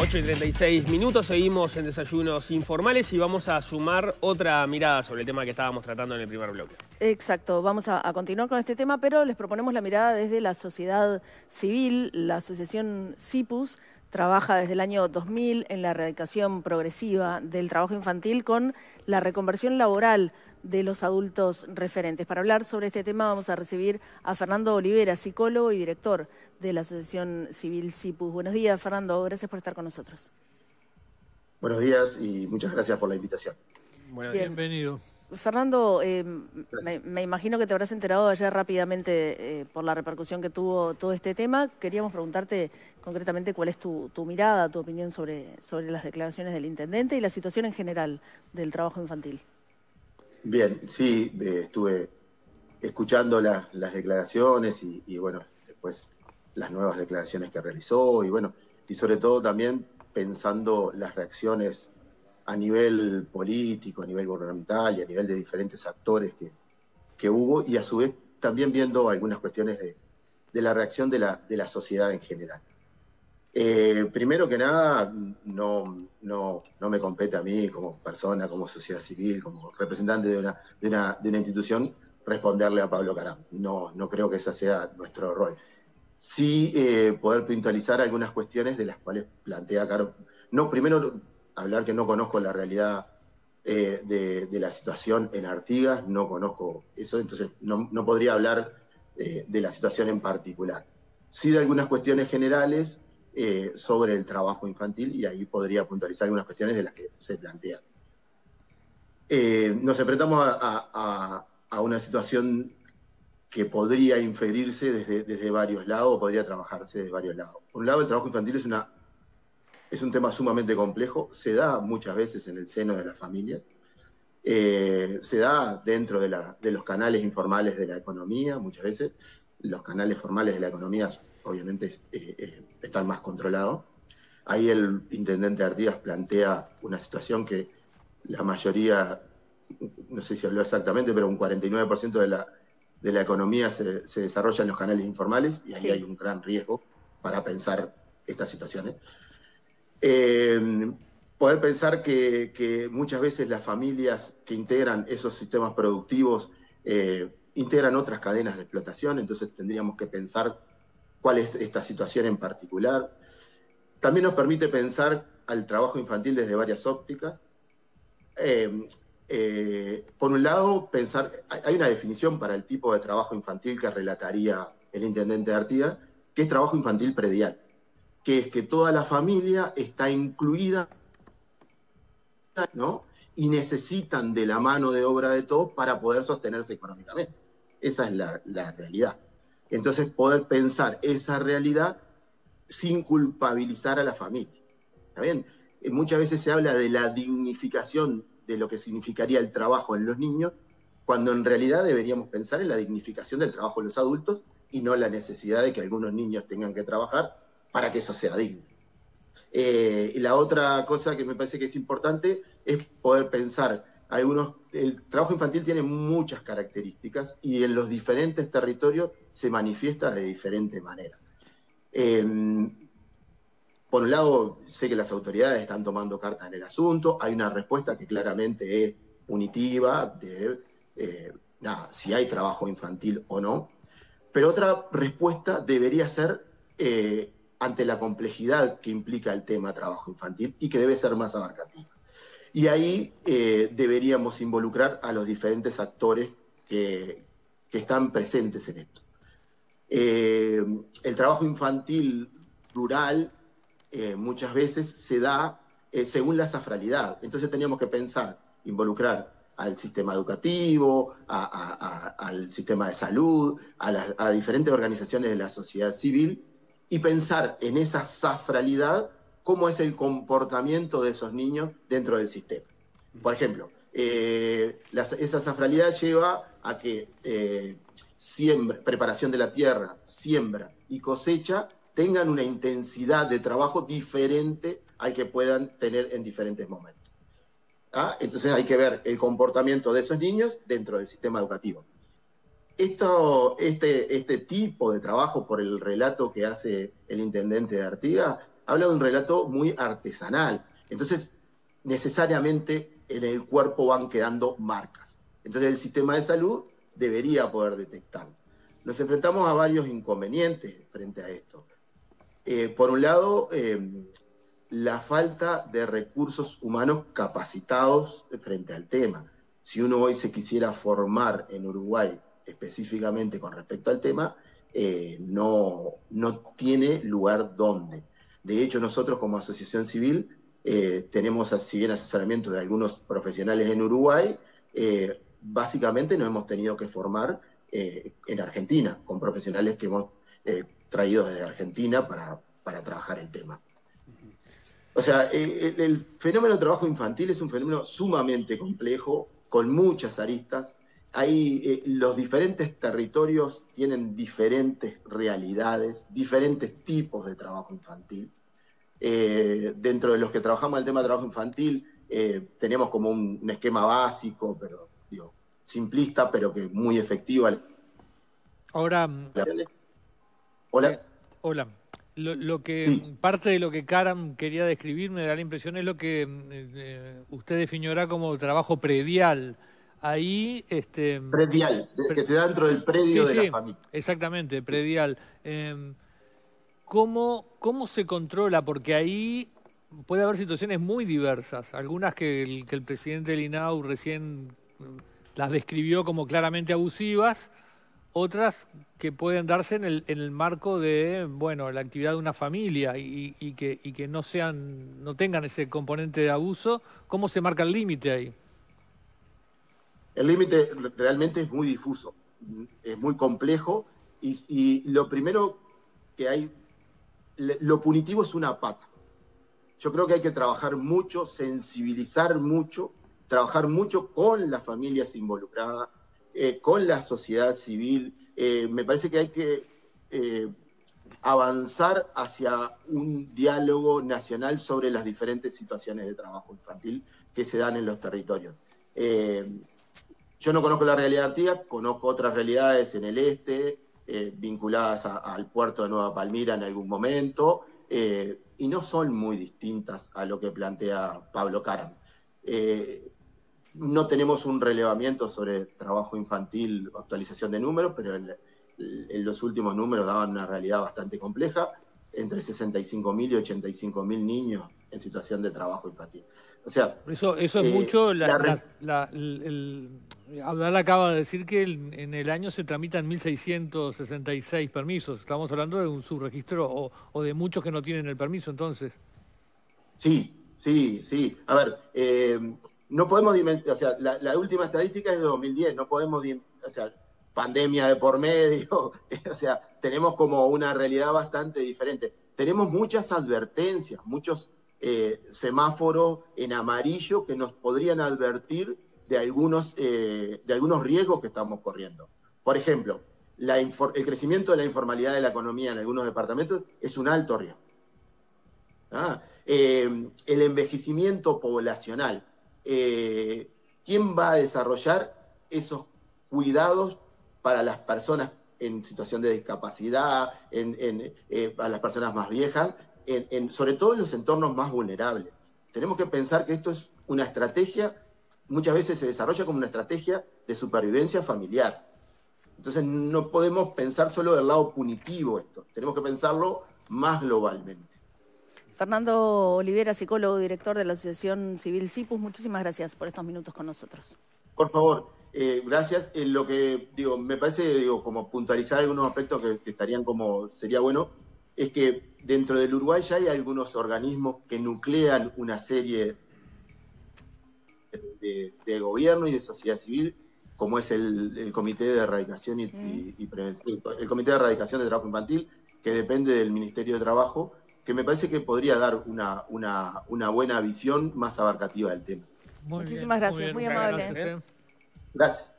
8 y 36 minutos, seguimos en desayunos informales y vamos a sumar otra mirada sobre el tema que estábamos tratando en el primer bloque. Exacto, vamos a, a, continuar con este tema, pero les proponemos la mirada desde la sociedad civil, la asociación CIPUS trabaja desde el año 2000 en la erradicación progresiva del trabajo infantil con la reconversión laboral de los adultos referentes. Para hablar sobre este tema vamos a recibir a Fernando Olivera, psicólogo y director de la Asociación Civil CIPUS. Buenos días, Fernando. Gracias por estar con nosotros. Buenos días y muchas gracias por la invitación. Bueno, Bienvenido. Fernando, eh, me, me, imagino que te habrás enterado ayer rápidamente eh, por la repercusión que tuvo todo este tema. Queríamos preguntarte concretamente cuál es tu, tu, mirada, tu opinión sobre, sobre las declaraciones del intendente y la situación en general del trabajo infantil. Bien, sí, eh, estuve escuchando la, las declaraciones y, y, bueno, después las nuevas declaraciones que realizó y bueno, y sobre todo también pensando las reacciones a nivel político, a nivel gubernamental y a nivel de diferentes actores que, que hubo y a su vez también viendo algunas cuestiones de, de la reacción de la, de la, sociedad en general. Eh, primero que nada, no, no, no, me compete a mí como persona, como sociedad civil, como representante de una, de una, de una institución, responderle a Pablo Caram. No, no creo que ese sea nuestro rol. Sí eh, poder puntualizar algunas cuestiones de las cuales plantea Caro. No, primero hablar que no conozco la realidad eh, de, la situación en Artigas, no conozco eso, entonces no, no podría hablar eh, de la situación en particular. Sí de algunas cuestiones generales eh, sobre el trabajo infantil y ahí podría puntualizar algunas cuestiones de las que se plantean. Nos enfrentamos a, una situación que podría inferirse desde, desde varios lados, podría trabajarse desde varios lados. Por un lado, el trabajo infantil es una es un tema sumamente complejo, se da muchas veces en el seno de las familias, eh, se da dentro de, la, de, los canales informales de la economía, muchas veces, los canales formales de la economía obviamente eh, eh, están más controlados. Ahí el intendente Artigas plantea una situación que la mayoría, no sé si habló exactamente, pero un 49% de la, de la economía se, se, desarrolla en los canales informales y ahí sí. hay un gran riesgo para pensar estas situaciones. Eh, poder pensar que, muchas veces las familias que integran esos sistemas productivos eh, integran otras cadenas de explotación, entonces tendríamos que pensar cuál es esta situación en particular. También nos permite pensar al trabajo infantil desde varias ópticas. Eh, por un lado, pensar, hay una definición para el tipo de trabajo infantil que relataría el intendente de Artigas, que es trabajo infantil predial que es que toda la familia está incluida, ¿no? Y necesitan de la mano de obra de todos para poder sostenerse económicamente. Esa es la, realidad. Entonces, poder pensar esa realidad sin culpabilizar a la familia. ¿Está bien? Eh, muchas veces se habla de la dignificación de lo que significaría el trabajo en los niños, cuando en realidad deberíamos pensar en la dignificación del trabajo de los adultos y no la necesidad de que algunos niños tengan que trabajar para que eso sea digno. Eh, la otra cosa que me parece que es importante es poder pensar, algunos, el trabajo infantil tiene muchas características y en los diferentes territorios se manifiesta de diferente manera. Eh, por un lado, sé que las autoridades están tomando cartas en el asunto, hay una respuesta que claramente es punitiva de eh, nada, si hay trabajo infantil o no, pero otra respuesta debería ser eh, ante la complejidad que implica el tema trabajo infantil y que debe ser más abarcativo. Y ahí eh, deberíamos involucrar a los diferentes actores que, que están presentes en esto. Eh, el trabajo infantil rural eh, muchas veces se da según la safralidad. Entonces teníamos que pensar, involucrar al sistema educativo, al sistema de salud, a diferentes organizaciones de la sociedad civil y pensar en esa safralidad, cómo es el comportamiento de esos niños dentro del sistema. Por ejemplo, eh, esa safralidad lleva a que eh, preparación de la tierra, siembra y cosecha tengan una intensidad de trabajo diferente al que puedan tener en diferentes momentos. ¿Ah? Entonces hay que ver el comportamiento de esos niños dentro del sistema educativo esto, este, este tipo de trabajo, por el relato que hace el intendente de Artigas, habla de un relato muy artesanal. Entonces, necesariamente en el cuerpo van quedando marcas. Entonces, el sistema de salud debería poder detectarlo. Nos enfrentamos a varios inconvenientes frente a esto. Eh, por un lado, eh, la falta de recursos humanos capacitados frente al tema. Si uno hoy se quisiera formar en Uruguay específicamente con respecto al tema, eh, no, no tiene lugar donde. De hecho, nosotros como asociación civil tenemos, si bien asesoramiento de algunos profesionales en Uruguay, básicamente nos hemos tenido que formar eh, en Argentina, con profesionales que hemos eh, traído desde Argentina para, para, trabajar el tema. O sea, eh, el fenómeno de trabajo infantil es un fenómeno sumamente complejo, con muchas aristas. Hay, los diferentes territorios tienen diferentes realidades, diferentes tipos de trabajo infantil. dentro de los que trabajamos el tema de trabajo infantil, tenemos como un, un esquema básico, pero digo, simplista, pero que muy efectiva. Ahora, hola. Eh, hola. Lo, que parte de lo que Karam quería describir me da la impresión es lo que eh, usted definió como trabajo predial. Ahí, este, predial, que te da dentro del predio de la familia. Exactamente, predial. Em, ¿cómo, ¿Cómo se controla? Porque ahí puede haber situaciones muy diversas. Algunas que el, que el presidente del INAU recién las describió como claramente abusivas, otras que pueden darse en el, en el marco de bueno la actividad de una familia y, que, y que no sean no tengan ese componente de abuso cómo se marca el límite ahí el límite realmente es muy difuso es muy complejo y, lo primero que hay lo punitivo es una pata yo creo que hay que trabajar mucho sensibilizar mucho trabajar mucho con las familias involucradas, eh, con la sociedad civil. Eh, me parece que hay que eh, avanzar hacia un diálogo nacional sobre las diferentes situaciones de trabajo infantil que se dan en los territorios. Yo no conozco la realidad antigua, conozco otras realidades en el este, vinculadas al puerto de Nueva Palmira en algún momento, y no son muy distintas a lo que plantea Pablo Caram. No tenemos un relevamiento sobre trabajo infantil actualización de números, pero en, los últimos números daban una realidad bastante compleja, entre 65.000 y 85.000 niños en situación de trabajo infantil. O sea, eso, eso es eh, mucho. La, Abdal acaba de decir que en el año se tramitan 1.666 permisos. Estamos hablando de un subregistro o, o, de muchos que no tienen el permiso, entonces. Sí, sí, sí. A ver, eh, no podemos o sea, la, última estadística es de 2010, no podemos, o sea, pandemia de por medio, o sea, tenemos como una realidad bastante diferente. Tenemos muchas advertencias, muchos eh, semáforos en amarillo que nos podrían advertir de algunos, eh, de algunos riesgos que estamos corriendo. Por ejemplo, el crecimiento de la informalidad de la economía en algunos departamentos es un alto riesgo. ¿Ah? Eh, el envejecimiento poblacional eh, quién va a desarrollar esos cuidados para las personas en situación de discapacidad, en, para las personas más viejas, en, sobre todo en los entornos más vulnerables. Tenemos que pensar que esto es una estrategia, muchas veces se desarrolla como una estrategia de supervivencia familiar. Entonces no podemos pensar solo del lado punitivo esto, tenemos que pensarlo más globalmente. Fernando Olivera, psicólogo, director de la Asociación Civil CIPUS, muchísimas gracias por estos minutos con nosotros. Por favor, eh, gracias. En lo que digo, me parece digo, como puntualizar algunos aspectos que, estarían como sería bueno, es que dentro del Uruguay ya hay algunos organismos que nuclean una serie de, gobierno y de sociedad civil, como es el, Comité de Erradicación y, Prevención, el Comité de Erradicación de Trabajo Infantil, que depende del Ministerio de Trabajo que me parece que podría dar una, una, una buena visión más abarcativa del tema. Muchísimas gracias, muy, amable. Gracias.